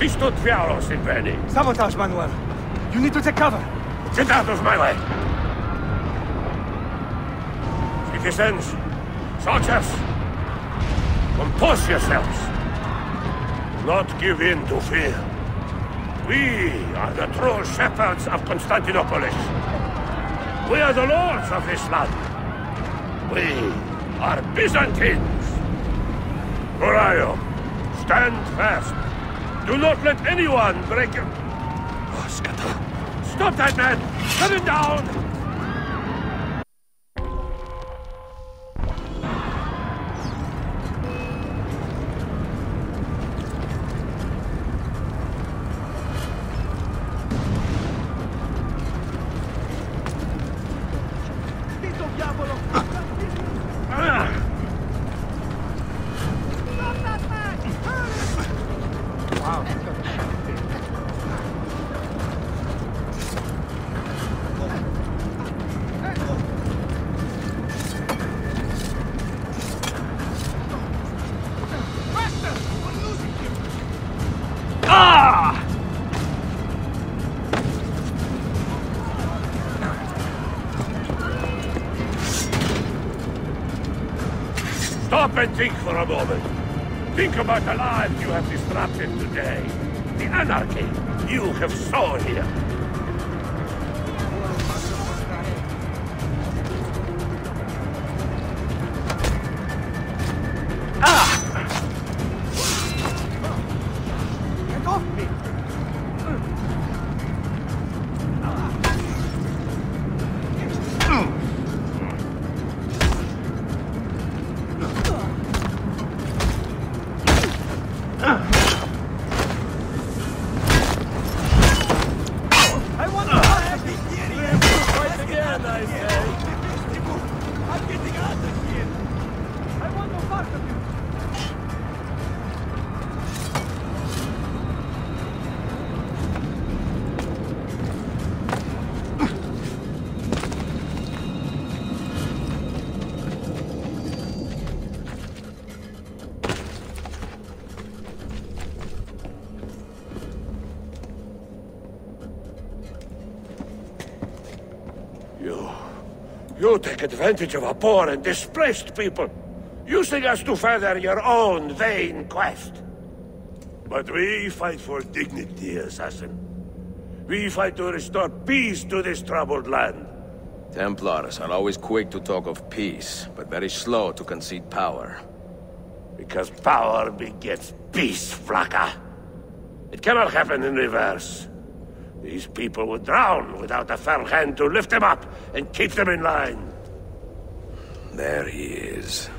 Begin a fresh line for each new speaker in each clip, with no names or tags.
Pistot Vialos in Veni.
Sabotage, Manuel. You need to take cover.
Get out of my way! Citizens, soldiers, compose yourselves. Do not give in to fear. We are the true shepherds of Constantinopolis. We are the lords of this land. We are Byzantines. Morayo, stand fast. Do not let anyone break your... Oh, Skata. Stop that man! Cut him down! Stop and think for a moment. Think about the lives you have disrupted today. The anarchy you have sown here.
You...
You take advantage of a poor and displaced people, using us to further your own vain quest. But we fight for dignity, assassin. We fight to restore peace to this troubled land.
Templars are always quick to talk of peace, but very slow to concede power.
Because power begets peace, Flaka. It cannot happen in reverse. These people would drown without a firm hand to lift them up and keep them in line.
There he is.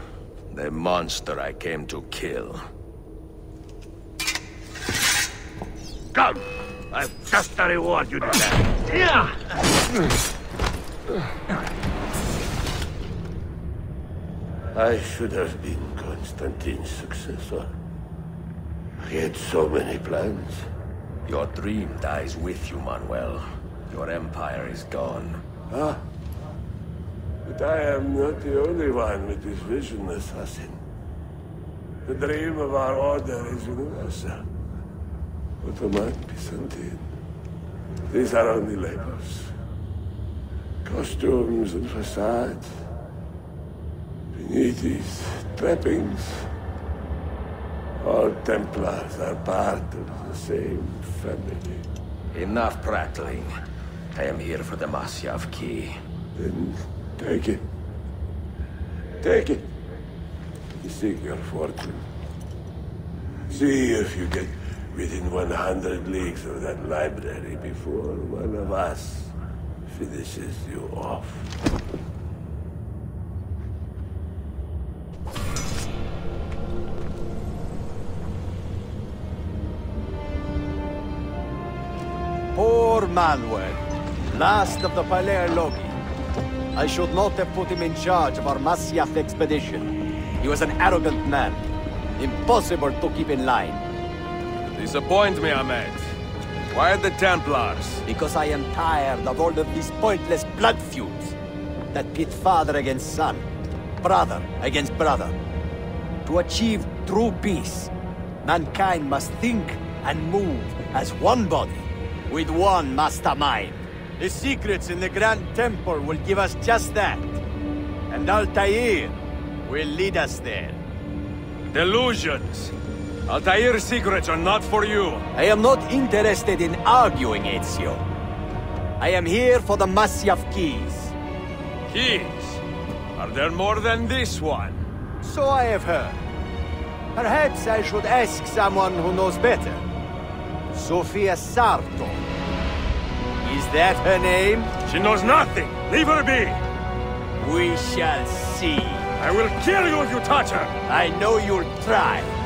The monster I came to kill.
Come! I've just the reward you deserve. I should have been Constantine's successor. He had so many plans.
Your dream dies with you, Manuel. Your empire is gone.
Ah. But I am not the only one with this vision, assassin. The dream of our order is universal. Ottoman, Byzantine. These are only labels. Costumes and facades. Beneath these trappings, all Templars are part of the same family.
Enough prattling. I am here for the Masyaf key.
Then take it. Take it. You seek your fortune. See if you get within 100 leagues of that library before one of us finishes you off.
Manuel, last of the Palaiologi. I should not have put him in charge of our Masyaf expedition. He was an arrogant man. Impossible to keep in line.
Disappoint me, Ahmet. Why the Templars?
Because I am tired of all of these pointless blood feuds that pit father against son, brother against brother. To achieve true peace, mankind must think and move as one body, with one mastermind. The secrets in the Grand Temple will give us just that. And Altair will lead us there.
Delusions. Altair's secrets are not for you.
I am not interested in arguing, Ezio. I am here for the Masyaf keys.
Keys. Are there more than this one?
So I have heard. Perhaps I should ask someone who knows better. Sofia Sarto. Is that her name?
She knows nothing. Leave her be.
We shall see.
I will kill you if you touch her.
I know you'll try.